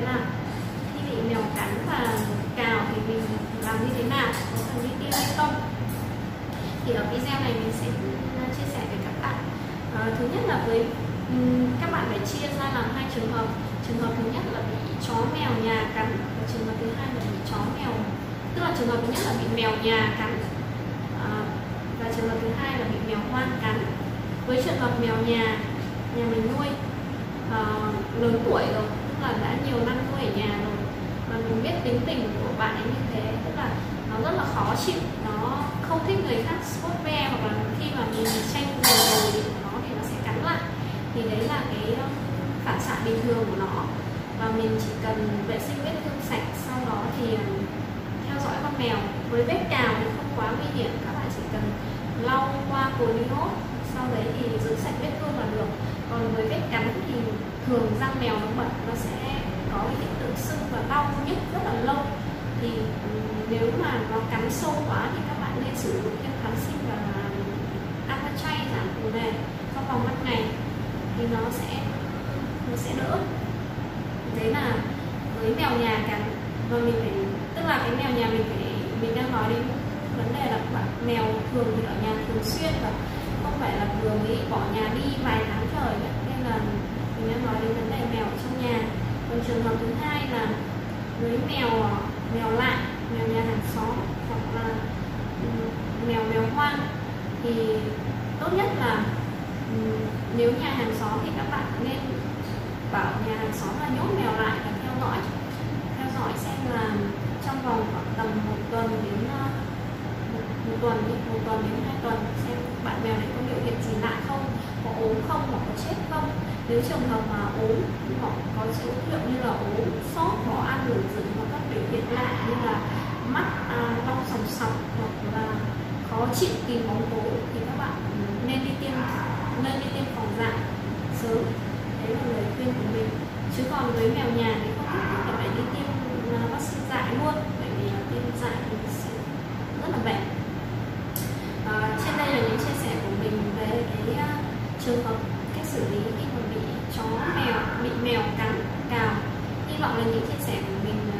đấy là khi bị mèo cắn và cào thì mình làm như thế nào? Có cần đi tiêm hay không? Thì ở video này mình sẽ à, chia sẻ với các bạn. À, thứ nhất là với các bạn phải chia ra làm hai trường hợp. Trường hợp thứ nhất là bị chó mèo nhà cắn và trường hợp thứ hai là bị chó mèo tức là trường hợp thứ nhất là bị mèo nhà cắn à, và trường hợp thứ hai là bị mèo hoang cắn. Với trường hợp mèo nhà nhà mình nuôi uh, lớn tuổi rồi đã nhiều năm nuôi ở nhà rồi. Mà mình biết tính tình của bạn ấy như thế, tức là nó rất là khó chịu. Nó không thích người khác sport ve hoặc là khi mà mình tranh giành đồ của nó thì nó sẽ cắn lại. Thì đấy là cái ờ, phản xạ bình thường của nó. Và mình chỉ cần vệ sinh vết thương sạch, sau đó thì ờ, theo dõi con mèo. Với vết cào thì không quá nguy hiểm, các bạn chỉ cần lau qua cồn iốt sau đấy thì giữ sạch vết thương là được còn với vết cắn thì thường răng mèo nó bẩn, nó sẽ có hiện tượng sưng và đau nhức rất là lâu. Thì nếu mà nó cắn sâu quá thì các bạn nên sử dụng thêm kháng sinh và ăn chay giảm phù nề trong vòng 5 ngày thì nó sẽ nó sẽ đỡ. Thế là với mèo nhà cắn và mình phải, tức là cái mèo nhà mình phải, mình đang nói đến vấn đề là bạn, mèo thường thì ở nhà thường xuyên và không phải là vừa mới bỏ nhà đi vài tháng trời nữa. nên là mình đang nói đến vấn đề mèo ở trong nhà còn trường hợp thứ hai là với mèo ờ, mèo lạ mèo nhà hàng xóm hoặc là ừ, mèo mèo hoang thì tốt nhất là ừ, nếu nhà hàng xóm thì các bạn nên bảo nhà hàng xóm là nhốt mèo lại và theo dõi theo dõi xem là trong vòng khoảng tầm một tuần đến ờ, một, một tuần một tuần đến hai tuần xem bạn mèo này có biểu hiện gì lạ không có ốm không hoặc có chết không nếu trường hợp mà ốm hoặc có dấu hiệu như là ốm sốt bỏ ăn đường dẫn hoặc các biểu hiện lạ như là mắt à, đau sòng sọc hoặc là khó chịu tìm bóng tối thì các bạn nên đi tiêm nên đi tiêm phòng dại sớm. Đấy là lời khuyên của mình. Chứ còn với mèo nhà thì mèo cắn cào hy vọng là những chia sẻ của mình à,